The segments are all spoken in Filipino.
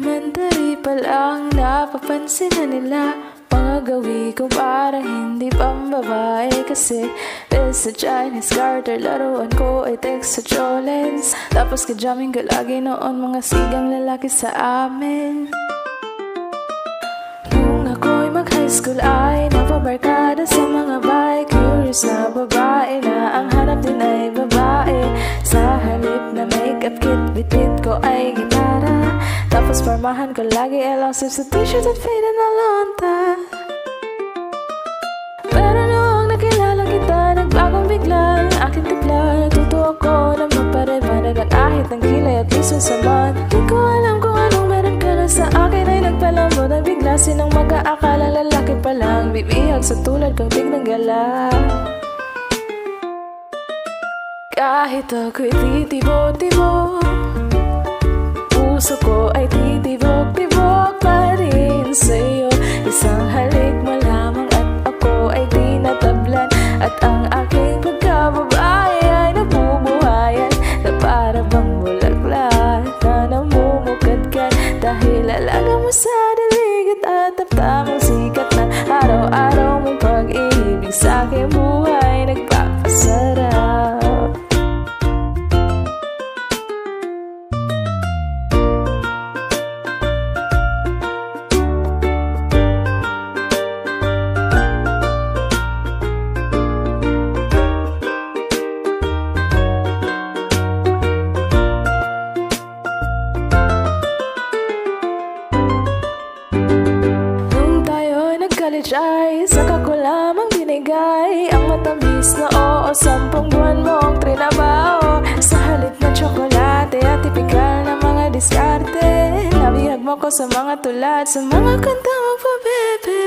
Elementary pa lang napapansin na nila. Mga gawi ko para hindi pambabae Kasi this sa Chinese Carter Laruan ko ay text sa Cholens Tapos kajamming ko lagi noon mga sigang lalaki sa amin. Nung ako'y mag-high school ay napabarkada sa mga bike Curious na babae na ang hanap din ay babae. Sa halip na makeup kit, bitbit ko ay gitara Tapos formahan ko lagi elusive sa t-shirt at faded na lonta. Pero noong nakilala kita, nagbagong bigla ang aking tipla Natuto ako na magpare-pare ang ahit ng kilay at piso sa mat Di ko alam kung anong meron ka na sa akin ay nagpalambot Ang bigla sinong mag-aakala lalaki pa lang Bibihag sa tulad kong tignan gala. Kahit ako'y titibo-tibo so tayo nag-college ay Saka ko lamang binigay. Ang matamis na oo Sampung buwan mong trinabaho. Sa halip na tsokolate At tipikal na mga diskarte. Nabihag mo ko sa mga tulad Sa mga kanta magpabebe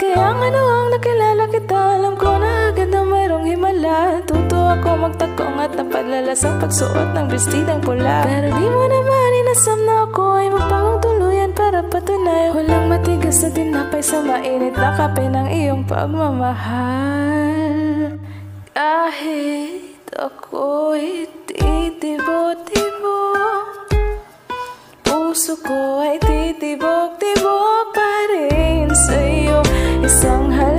Kaya nga noong nakilala kita Alam ko na agad na mayroong himala. Tuto ako magtakong at napadlalas Ang pagsuot ng bestidang pula. Pero di mo naman inasam na ako Ay magpangong tuluyan para patunay. Walang matigas na tinapay sa mainit na kape ng iyong pagmamahal. Kahit ako'y titibo-tibo Puso ko ay titibok-tibok pa rin sa'yo. Isang halik